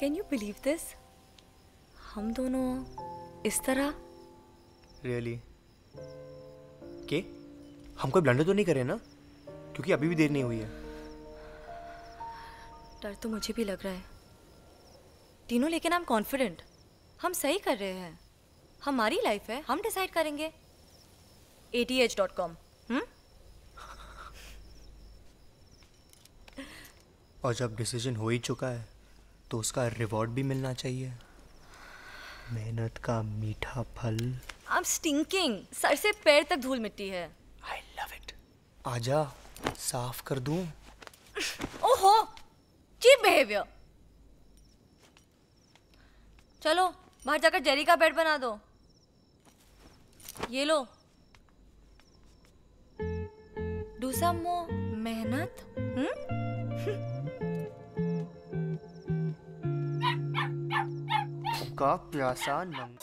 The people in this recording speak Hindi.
कैन यू बिलीव दिस हम दोनों इस तरह? रियली के? हम कोई ब्लंडर तो नहीं करे ना? क्योंकि अभी भी देर नहीं हुई है। डर तो मुझे भी लग रहा है। तीनों लेकिन हम कॉन्फिडेंट हम सही कर रहे हैं। हमारी लाइफ है हम डिसाइड करेंगे। A T H dot com और जब डिसीज़न हो ही चुका है तो उसका रिवॉर्ड भी मिलना चाहिए। मेहनत का मीठा फल। आई एम स्टिंकिंग सर से पैर तक धूल मिट्टी है। आई लव इट आजा साफ़ कर दूँ? ओहो चीप बिहेवियर चलो बाहर जाकर जेरी का बेड बना दो। ये लो। डू सम मोर मेहनत हम्म? का प्यासा नंग।